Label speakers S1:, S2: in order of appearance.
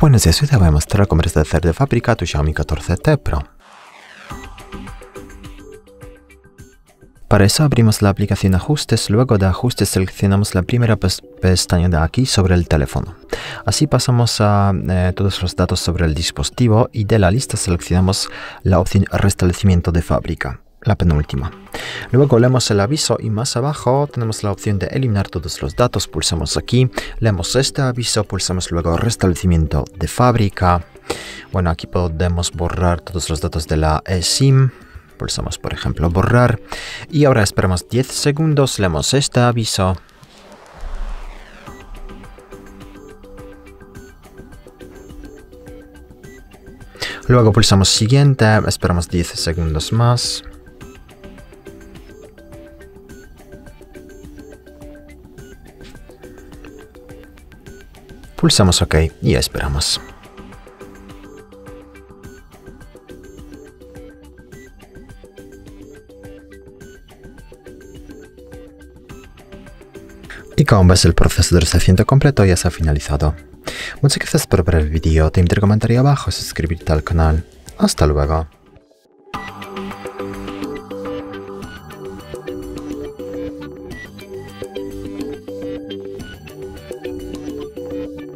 S1: Buenos días, hoy te voy a mostrar cómo restablecer de fábrica tu Xiaomi 14T Pro. Para eso abrimos la aplicación Ajustes, luego de Ajustes seleccionamos la primera pestaña de aquí sobre el teléfono. Así pasamos a eh, todos los datos sobre el dispositivo y de la lista seleccionamos la opción Restablecimiento de fábrica, la penúltima. Luego leemos el aviso y más abajo tenemos la opción de eliminar todos los datos. Pulsamos aquí, leemos este aviso, pulsamos luego restablecimiento de fábrica. Bueno, aquí podemos borrar todos los datos de la eSIM. Pulsamos, por ejemplo, borrar. Y ahora esperamos 10 segundos, leemos este aviso. Luego pulsamos siguiente, esperamos 10 segundos más. Pulsamos OK y esperamos. Y como ves el proceso de restauración completo ya se ha finalizado. Muchas gracias por ver el vídeo, te invito a comentar abajo y suscribirte al canal. Hasta luego.